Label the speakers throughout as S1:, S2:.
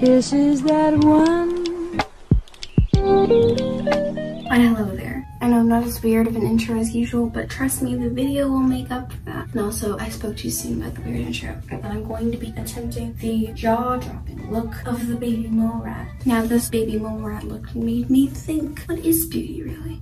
S1: This is that one.
S2: Why hello there. I know I'm not as weird of an intro as usual, but trust me, the video will make up for that. And also, I spoke too soon about the weird intro, but I'm going to be attempting the jaw-dropping look of the baby mole rat. Now, this baby mole rat look made me think, what is beauty really?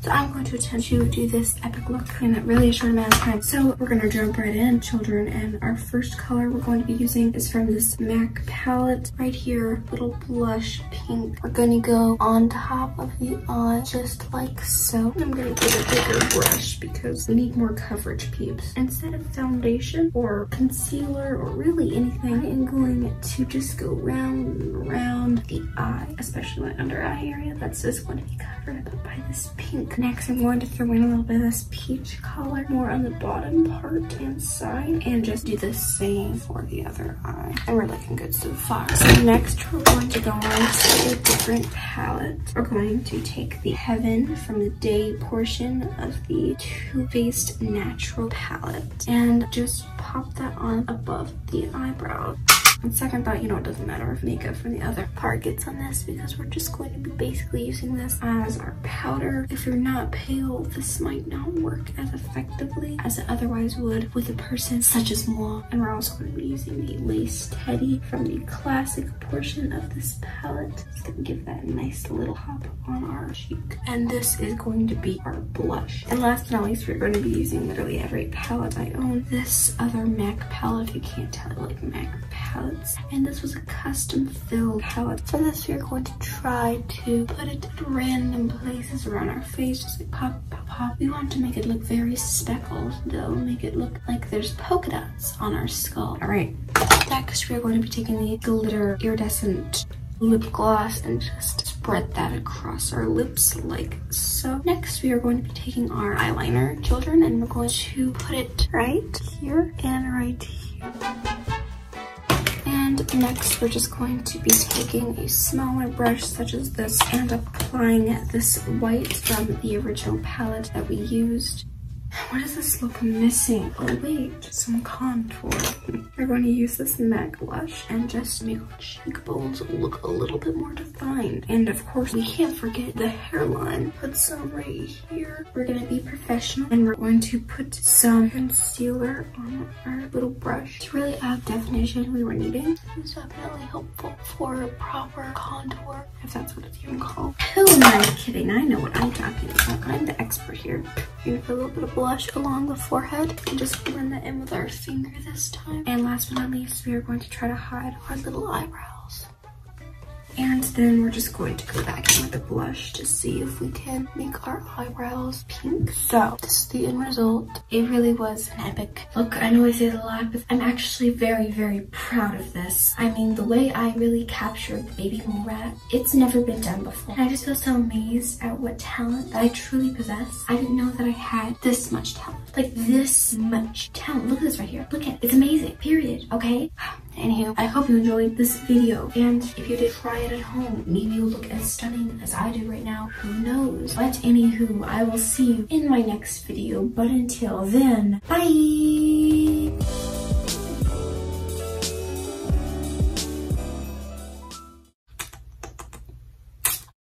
S2: So I'm going to attempt to do this epic look in a really short amount of time. So we're going to jump right in, children. And our first color we're going to be using is from this MAC palette right here, little blush pink. We're going to go on top of the eye just like so. I'm going to get a bigger brush because we need more coverage, peeps. Instead of foundation or concealer or really anything, I am going to just go round and around the eye, especially my under eye area. That's just going to be covered up by this pink Next, I'm going to throw in a little bit of this peach color more on the bottom part and side and just do the same for the other eye. And we're looking good so far. So next, we're going to go on to a different palette. We're going to take the Heaven from the Day portion of the Too Faced Natural palette and just pop that on above the eyebrow. On second thought, you know, it doesn't matter if makeup from the other part gets on this because we're just going to be basically using this as our powder. If you're not pale, this might not work as effectively as it otherwise would with a person such as moi. And we're also going to be using the Lace Teddy from the classic portion of this palette. It's going to give that a nice little pop on our cheek. And this is going to be our blush. And last but not least, we're going to be using literally every palette I own. This other MAC palette, if you can't tell, I like MAC palette palettes and this was a custom filled palette. For this we're going to try to put it in random places around our face, just like pop, pop, pop. We want to make it look very speckled though, make it look like there's polka dots on our skull. All right, next we're going to be taking the glitter iridescent lip gloss and just spread that across our lips like so. Next, we are going to be taking our eyeliner, children, and we're going to put it right here and right here. Next, we're just going to be taking a smaller brush such as this and applying this white from the original palette that we used what does this look missing? Oh wait, some contour. We're going to use this MAC blush and just make our cheekbones look a little bit more defined. And of course, we can't forget the hairline. Put some right here. We're gonna be professional and we're going to put some concealer on our little brush to really add definition we were needing. It's definitely helpful for proper contour, if that's what it's even called. Who am I kidding? I know what I'm talking about. I'm the expert here. Put a little bit of blush along the forehead and just blend that in with our finger this time. And last but not least, we are going to try to hide our little eyebrow. And then we're just going to go back in with the blush to see if we can make our eyebrows pink. So this is the end result. It really was an epic look. I know I say that a lot, but I'm actually very, very proud of this. I mean, the way I really captured the baby mole rat, it's never been done before. And I just feel so amazed at what talent that I truly possess. I didn't know that I had this much talent. Like this much talent. Look at this right here. Look at it. It's amazing. Period. Okay? Anywho, I hope you enjoyed this video. And if you did try it at home, maybe you'll look as stunning as I do right now. Who knows? But anywho, I will see you in my next video. But until then, bye!